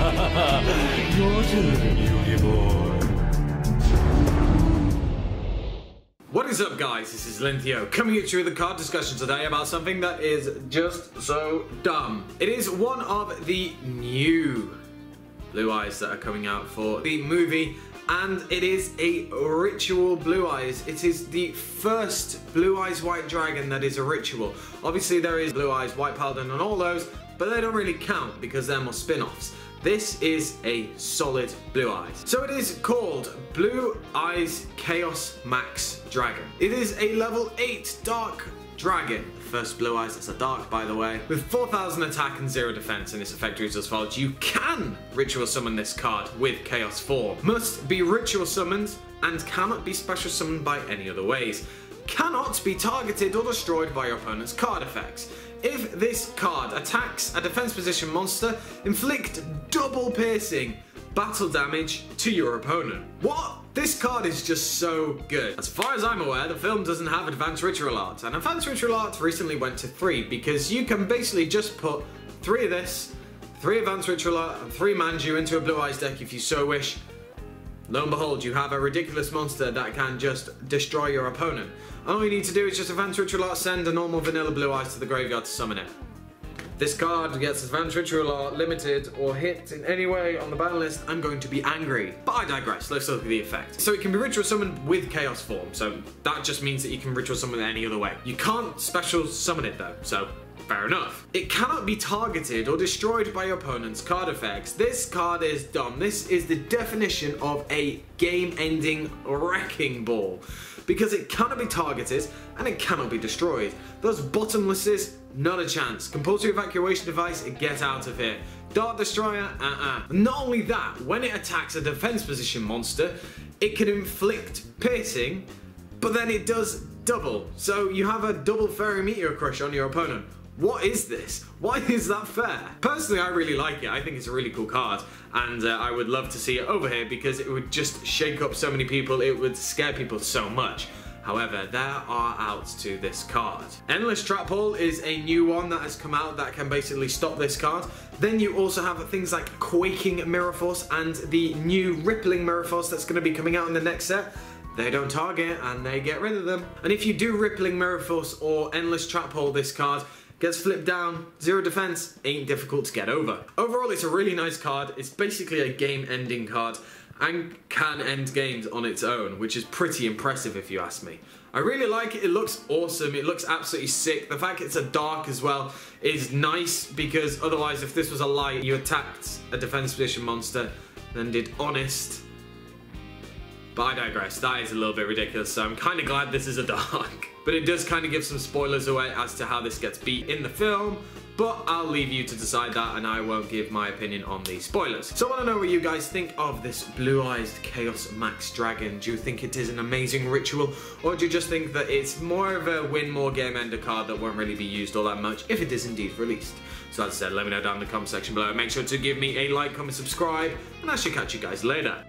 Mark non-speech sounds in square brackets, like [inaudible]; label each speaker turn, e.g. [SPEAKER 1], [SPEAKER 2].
[SPEAKER 1] Your turn, Yugi boy.
[SPEAKER 2] What is up guys, this is Alinthea coming at you with a card discussion today about something that is just so dumb. It is one of the new Blue Eyes that are coming out for the movie and it is a ritual Blue Eyes. It is the first Blue Eyes White Dragon that is a ritual. Obviously there is Blue Eyes White Paladin and all those, but they don't really count because they're more spin-offs. This is a solid Blue Eyes. So it is called Blue Eyes Chaos Max Dragon. It is a level 8 Dark Dragon. First Blue Eyes, that's a Dark by the way. With 4000 attack and 0 defense and its effect reads as follows. You can Ritual Summon this card with Chaos form. Must be Ritual Summoned and cannot be Special Summoned by any other ways. Cannot be targeted or destroyed by your opponent's card effects. If this card attacks a defense position monster, inflict double piercing battle damage to your opponent. What? This card is just so good. As far as I'm aware, the film doesn't have Advanced Ritual Art, and Advanced Ritual Art recently went to 3 because you can basically just put 3 of this, 3 Advanced Ritual Art, and 3 Manju into a Blue Eyes deck if you so wish. Lo and behold, you have a ridiculous monster that can just destroy your opponent. All you need to do is just Advanced Ritual Art, send a normal vanilla Blue Eyes to the graveyard to summon it. This card gets Advanced Ritual Art limited or hit in any way on the battle list, I'm going to be angry. But I digress, let's look at the effect. So it can be Ritual Summoned with Chaos form, so that just means that you can Ritual Summon it any other way. You can't Special Summon it though, so Fair enough. It cannot be targeted or destroyed by your opponent's card effects. This card is dumb. This is the definition of a game-ending wrecking ball. Because it cannot be targeted and it cannot be destroyed. Those bottomlesses, not a chance. Compulsory evacuation device, get out of here. Dart Destroyer, uh-uh. Not only that, when it attacks a defense position monster, it can inflict piercing, but then it does double. So you have a double Fairy Meteor Crush on your opponent. What is this? Why is that fair? Personally, I really like it. I think it's a really cool card, and uh, I would love to see it over here because it would just shake up so many people. It would scare people so much. However, there are outs to this card. Endless Trap Hole is a new one that has come out that can basically stop this card. Then you also have things like Quaking Mirror Force and the new Rippling Mirror Force that's going to be coming out in the next set they don't target and they get rid of them. And if you do Rippling Mirror Force or Endless Trap Hole this card, Gets flipped down, zero defense, ain't difficult to get over. Overall, it's a really nice card. It's basically a game-ending card and can end games on its own, which is pretty impressive if you ask me. I really like it, it looks awesome, it looks absolutely sick. The fact it's a dark as well is nice because otherwise if this was a light, you attacked a defense position monster, then did honest. But I digress, that is a little bit ridiculous, so I'm kind of glad this is a dark. [laughs] But it does kind of give some spoilers away as to how this gets beat in the film, but I'll leave you to decide that and I won't give my opinion on the spoilers. So I want to know what you guys think of this blue-eyed Chaos Max Dragon. Do you think it is an amazing ritual or do you just think that it's more of a win more game ender card that won't really be used all that much if it is indeed released? So as I said, let me know down in the comment section below. Make sure to give me a like, comment, subscribe, and I shall catch you guys later.